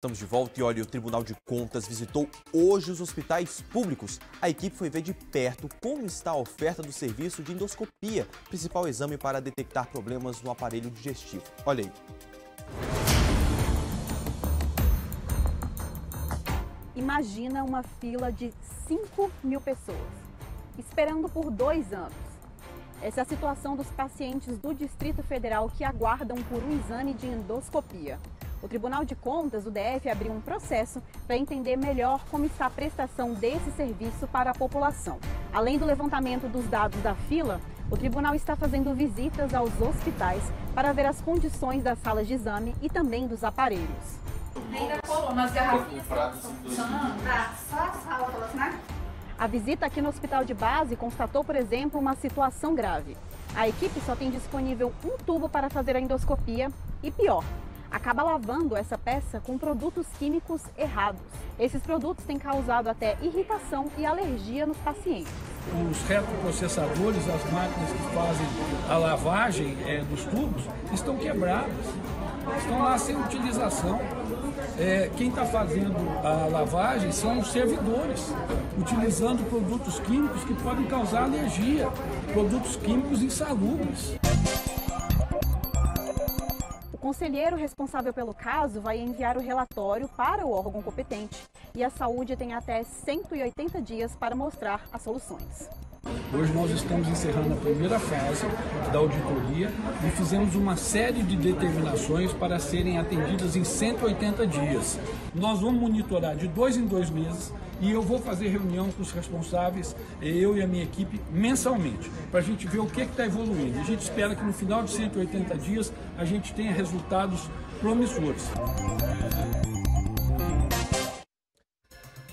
Estamos de volta e olha, o Tribunal de Contas visitou hoje os hospitais públicos. A equipe foi ver de perto como está a oferta do serviço de endoscopia, principal exame para detectar problemas no aparelho digestivo. Olha aí. Imagina uma fila de 5 mil pessoas, esperando por dois anos. Essa é a situação dos pacientes do Distrito Federal que aguardam por um exame de endoscopia. O Tribunal de Contas, o DF, abriu um processo para entender melhor como está a prestação desse serviço para a população. Além do levantamento dos dados da fila, o tribunal está fazendo visitas aos hospitais para ver as condições das salas de exame e também dos aparelhos. Ainda colou nas garrafinhas funcionando? Ah, só a sala falou né? A visita aqui no hospital de base constatou, por exemplo, uma situação grave. A equipe só tem disponível um tubo para fazer a endoscopia e pior, acaba lavando essa peça com produtos químicos errados. Esses produtos têm causado até irritação e alergia nos pacientes. Os retroprocessadores, as máquinas que fazem a lavagem é, dos tubos, estão quebradas, estão lá sem utilização. É, quem está fazendo a lavagem são os servidores, utilizando produtos químicos que podem causar alergia, produtos químicos insalubres. O conselheiro responsável pelo caso vai enviar o relatório para o órgão competente e a saúde tem até 180 dias para mostrar as soluções. Hoje nós estamos encerrando a primeira fase da auditoria e fizemos uma série de determinações para serem atendidas em 180 dias. Nós vamos monitorar de dois em dois meses e eu vou fazer reunião com os responsáveis, eu e a minha equipe, mensalmente, para a gente ver o que está evoluindo. A gente espera que no final de 180 dias a gente tenha resultados promissores.